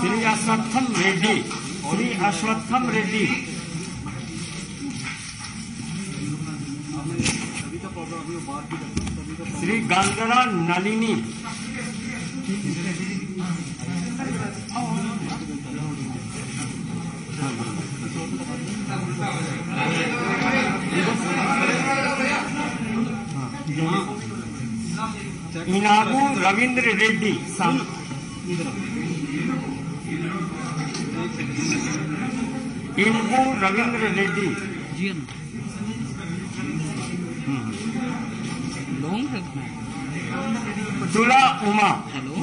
Shri अश्वत्थम Reddy Shri अश्वत्थम Reddy Shri Gandra Nalini इनागू Ravindra Reddy इनगू Ravindra Reddy. Tula Uma. Hello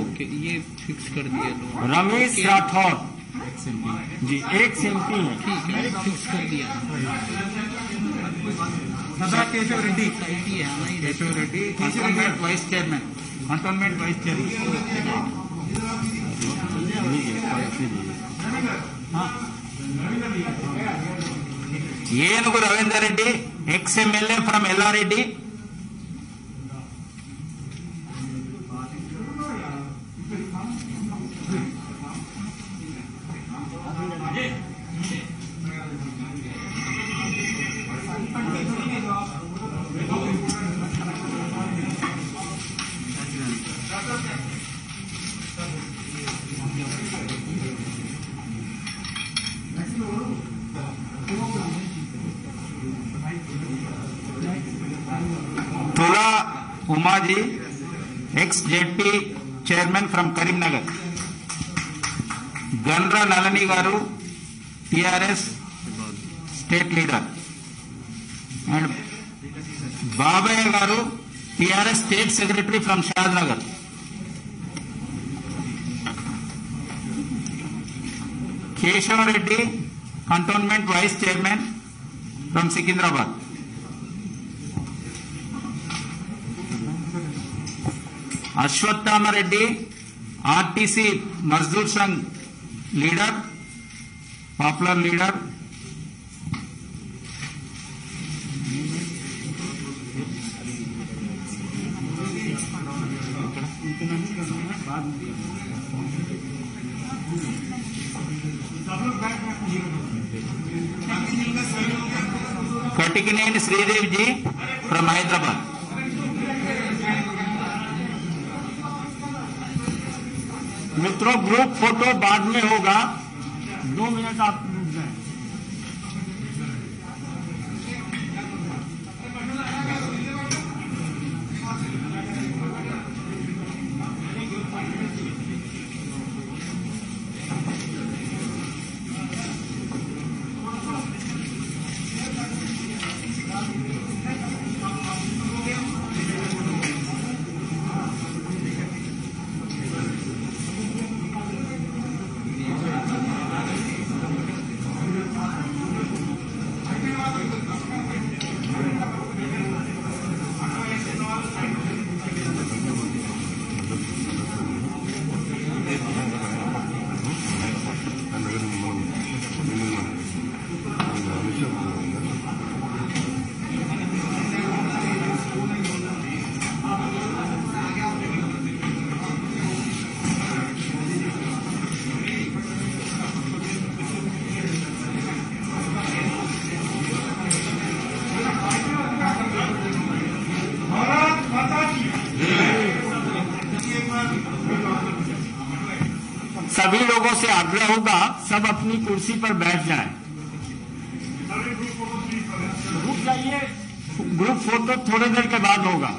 okay ये fix कर दिया लो रमेश राठौर जी एक सिम्पी है ठीक है फिक्स कर दिया सदा केशव रेड्डी सोसाइटी है ना ये Keshav Reddy cantonment vice chairman cantonment vice chairman Enugu Ravinder Reddy ex MLA from Yellareddy తులా ఉమాజీ ex ZP chairman from Karimnagar Gandra Nalini గారు టిఆర్ఎస్ స్టేట్ లీడర్ అండ్ బాబయ్య గారు TRS state secretary from Shad Nagar Keshavareddy cantonment vice chairman from Secunderabad Ashwathamareddy RTC Mazdoor Sangh leader popular leader Katikineni Sridevi ji from Hyderabad मित्रों group photo बाद में होगा। दो minute आप सभी लोगों से आग्रह होगा सब अपनी कुर्सी पर बैठ जाएँ। रुक जाइए। ग्रुप फ़ोटो थोड़ी देर के बाद होगा।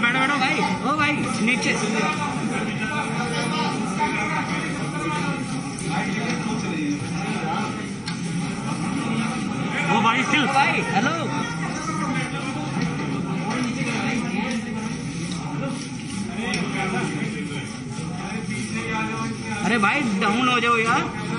बैठो बैठो। भाई ओ भाई नीचे। ओ हेलो अरे भाई डाउन हो जाओ यार।